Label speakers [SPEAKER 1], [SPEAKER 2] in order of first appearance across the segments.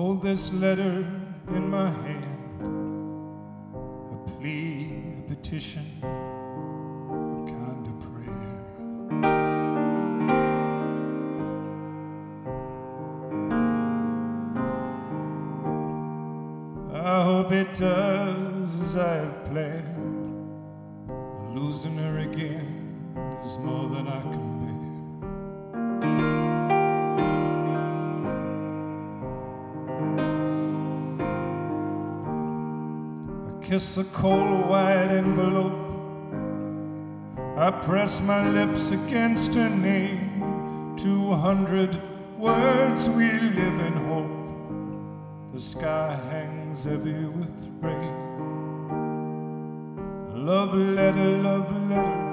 [SPEAKER 1] hold this letter in my hand, a plea, a petition, a kind of prayer. I hope it does as I have planned. Losing her again is more than I can bear. Kiss the cold white envelope. I press my lips against her name. Two hundred words we live in hope. The sky hangs heavy with rain. Love letter, love letter.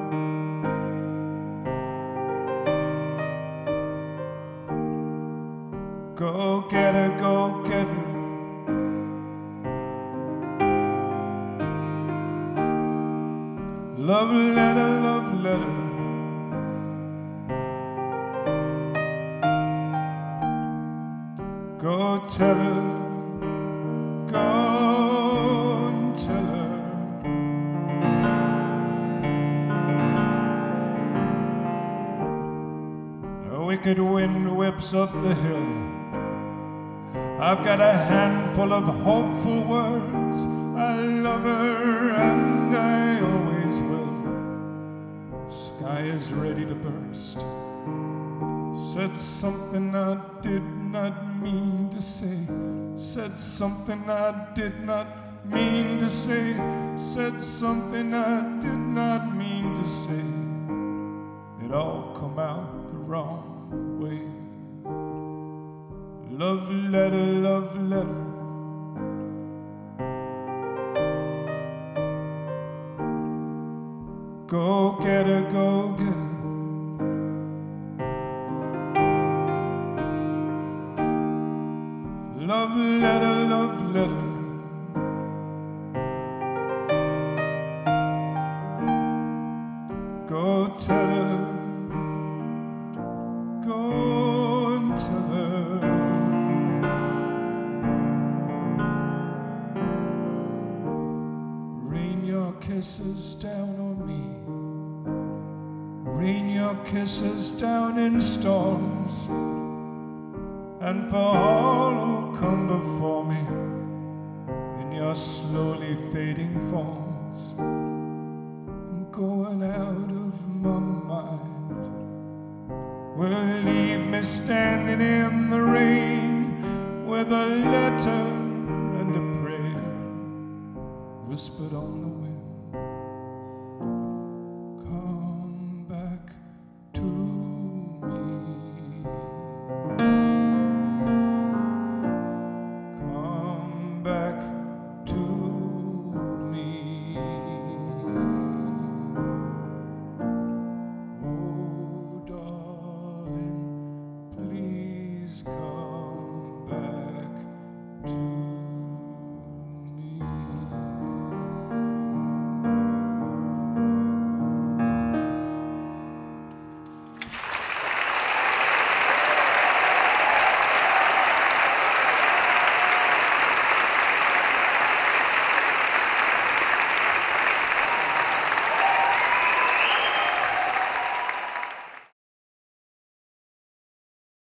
[SPEAKER 1] Go get her, go get her. Love letter, love letter. Go tell her, go and tell her. A wicked wind whips up the hill. I've got a handful of hopeful words. I love her and Sky is ready to burst. Said something I did not mean to say. Said something I did not mean to say. Said something I did not mean to say. It all come out the wrong way. Love letter, love letter. Go get her, go get her. Love letter, love letter. Go tell her, kisses down on me. Rain your kisses down in storms. And for all who come before me in your slowly fading forms, I'm going out of my mind. Will leave me standing in the rain with a letter and a prayer whispered on the